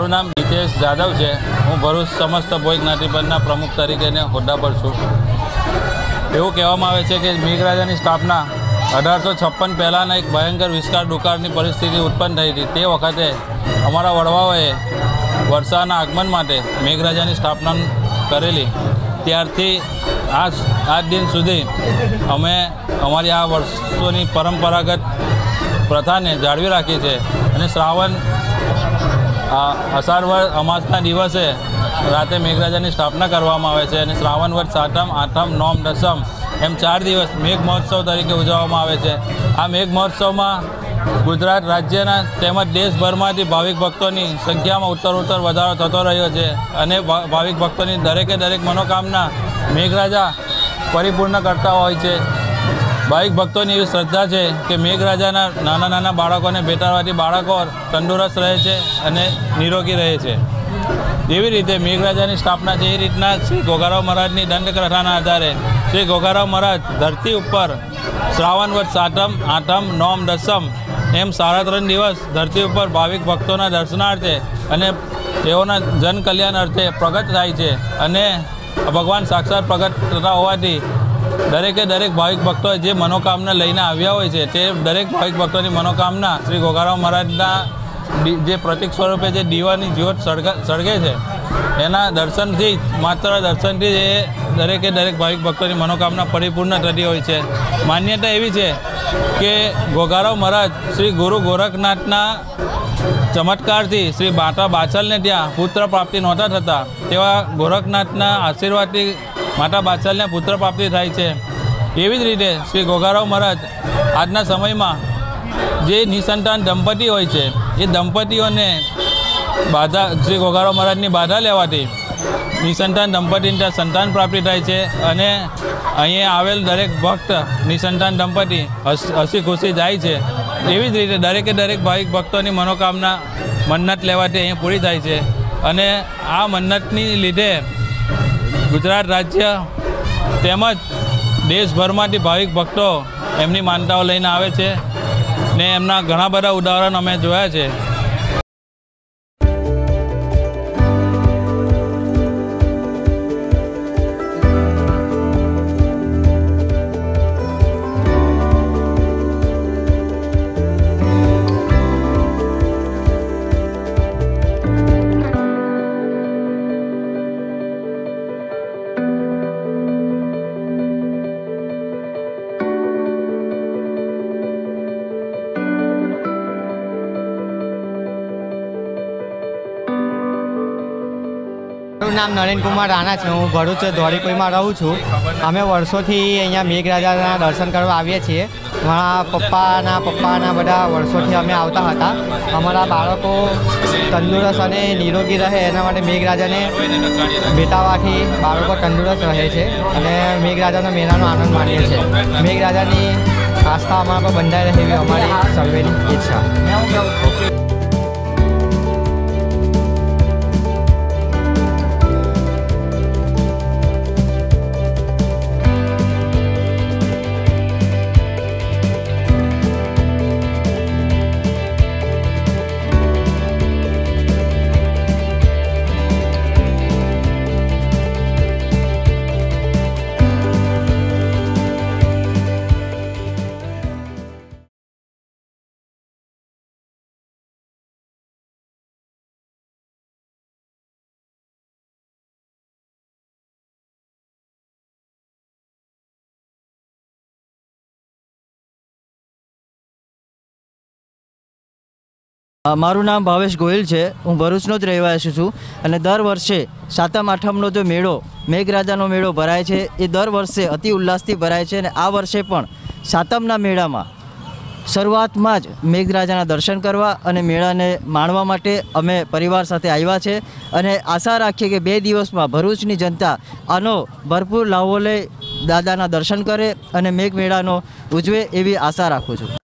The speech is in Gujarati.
મારું નામ નીતેશ જાદવ છે. હું ભરૂચ સમસ્ત ભોજ જ્ઞાતિપંથના પ્રમુખ તરીકેને હોદ્દા પર છું. એવું કહેવામાં આવે છે કે મેઘરાજાની સ્થાપના અઢારસો છપ્પન પહેલાંના એક ભયંકર વિસ્તાર દુકાળની પરિસ્થિતિ ઉત્પન્ન થઈ હતી. તે વખતે અમારા વડવાઓએ વર્ષાના આગમન માટે મેઘરાજાની સ્થાપના કરેલી. ત્યારથી આજ આજ દિન સુધી અમે અમારી આ વર્ષોની પરંપરાગત પ્રથાને જાળવી રાખી છે અને શ્રાવણ આ અષાઢવર અમાસના દિવસે રાતે મેઘરાજાની સ્થાપના કરવામાં આવે છે અને શ્રાવણ વર્ષ સાતમ, આઠમ, નોમ, દસમ એમ ચાર દિવસ મેઘ મહોત્સવ તરીકે ઉજવવામાં આવે છે. આ મેઘ મહોત્સવમાં ગુજરાત રાજ્યના તેમજ દેશભરમાંથી ભાવિક ભક્તોની સંખ્યામાં ઉત્તર ઉત્તર વધારો થતો રહ્યો છે અને ભાવિક ભક્તોની દરેકે દરેક મનોકામના મેઘરાજા પરિપૂર્ણ કરતા હોય છે. ભાવિક ભક્તોની એવી શ્રદ્ધા છે કે મેઘરાજાના નાના નાના બાળકોને ભેટાડવાથી બાળકો તંદુરસ્ત રહે છે અને નિરોગી રહે છે. એવી રીતે મેઘરાજાની સ્થાપના છે એ રીતના શ્રી ગોગારાવ મહારાજની દંડકથાના આધારે શ્રી ગોગારાવ મહારાજ ધરતી ઉપર શ્રાવણ વર્ષ સાતમ, આઠમ, નોમ, દસમ એમ સાડા ત્રણ દિવસ ધરતી ઉપર ભાવિક ભક્તોના દર્શનાર્થે અને તેઓના જન કલ્યાણ અર્થે પ્રગટ થાય છે અને ભગવાન સાક્ષાત પ્રગટ થતા હોવાથી દરેકે દરેક ભાવિક ભક્તો જે મનોકામના લઈને આવ્યા હોય છે, તે દરેક ભાવિક ભક્તોની મનોકામના શ્રી ગોગારામ મહારાજના જે પ્રતિક સ્વરૂપે જે દીવાની જ્યોત સળગ છે, એના દર્શનથી માત્ર દર્શનથી જ એ દરેકે દરેક ભાવિક ભક્તોની મનોકામના પરિપૂર્ણ થતી હોય છે. માન્યતા એવી છે કે ગોગારાવ મહારાજ શ્રી ગુરુ ગોરખનાથના ચમત્કારથી શ્રી બાટા બાચલને ત્યાં પુત્ર પ્રાપ્તિ નહોતા થતા, તેવા ગોરખનાથના આશીર્વાદથી માતા બાચલને પુત્ર પ્રાપ્તિ થાય છે. એવી જ રીતે શ્રી ગોગારાવ મહારાજ આજના સમયમાં જે નિસંતાન દંપતી હોય છે, એ દંપતીઓને બાધા, શ્રી ગોગારાવ મહારાજની બાધા લેવાથી નિસંતાન દંપતીને સંતાન પ્રાપ્તિ થાય છે અને અહીંયા આવેલ દરેક ભક્ત નિસંતાન દંપતી હસી ખુશી જાય છે. એવી જ રીતે દરેકે દરેક ભાવિક ભક્તોની મનોકામના મન્નત લેવાથી અહીંયા પૂરી થાય છે. અને આ મન્નતની લીધે ગુજરાત રાજ્ય તેમજ દેશભરમાંથી ભાવિક ભક્તો એમની માનતાઓ લઈને આવે છે ને એમના ઘણા બધા ઉદાહરણ અમે જોયા છે. મારું નામ નરેન કુમાર રાણા છે. હું ભરૂચ ધોળીકુઈમાં રહું છું. અમે વર્ષોથી અહીંયા મેઘરાજાના દર્શન કરવા આવીએ છીએ. મારા પપ્પાના પપ્પાના બધા વર્ષોથી અમે આવતા હતા. અમારા બાળકો તંદુરસ્ત અને નિરોગી રહે એના માટે મેઘરાજાને બેટાવાથી બાળકો તંદુરસ્ત રહે છે અને મેઘરાજાનો મેળાનો આનંદ માણીએ છીએ. મેઘરાજાની આસ્થા અમારા પર બંધાઈ રહે એવી અમારી સર્વેની ઈચ્છા. મારું નામ ભાવેશ ગોહિલ છે. હું ભરૂચનો જ રહેવાસી છું અને દર વર્ષે સાતમ આઠમનો જો મેળો, મેઘરાજાનો મેળો ભરાય છે, એ દર વર્ષે અતિ ઉલ્લાસથી ભરાય છે અને આ વર્ષે પણ સાતમના મેળામાં શરૂઆતમાં જ મેઘરાજાના દર્શન કરવા અને મેળાને માણવા માટે અમે પરિવાર સાથે આવ્યા છે અને આશા રાખીએ કે બે દિવસમાં ભરૂચની જનતા આનો ભરપૂર લાવો લઈ દાદાના દર્શન કરે અને મેઘ મેળાનો ઉજવે એવી આશા રાખું છું.